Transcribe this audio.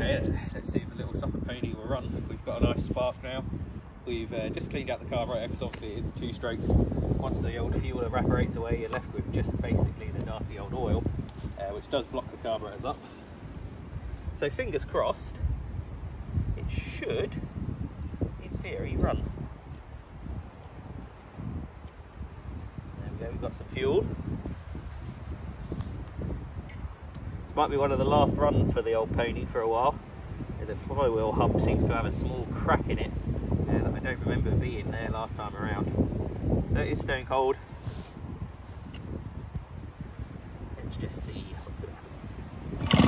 Let's see if the little Suffolk pony will run. We've got a nice spark now. We've uh, just cleaned out the carburetor because obviously it is a two-stroke. Once the old fuel evaporates away, you're left with just basically the nasty old oil, uh, which does block the carburetors up. So fingers crossed, it should, in theory, run. There we go, we've got some fuel. Might be one of the last runs for the old pony for a while. The flywheel hub seems to have a small crack in it uh, I don't remember being there last time around. So it is stone cold. Let's just see what's going to happen.